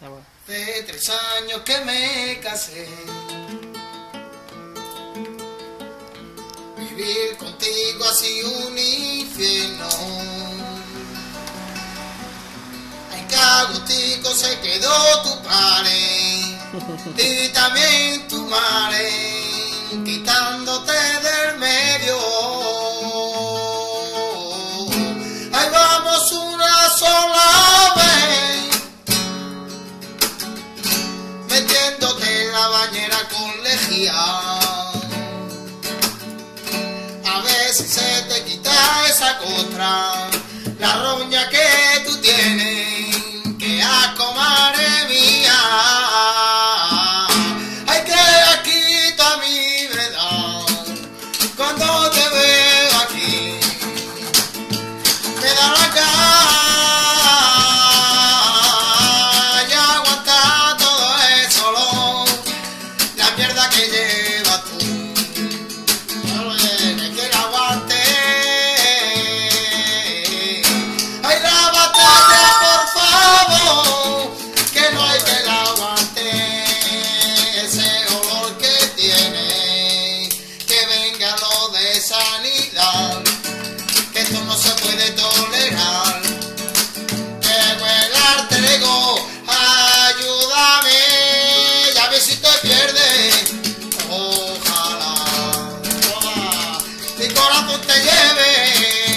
Bueno. Hace tres años que me casé. Vivir contigo ha sido un infierno. Ay, que agustico se quedó tu padre. Y también tu madre. Quitándote lejía. A ver si se te quita esa costra, la roña que tú tienes, que a comare mía. Hay que aquí toda mi verdad cuando te veo. que llevas tú. No lo tienes que la aguante. Ay, la batalla, por favor, que no hay que la aguante. Ese olor que tiene, que venga lo de sanidad. te lleve.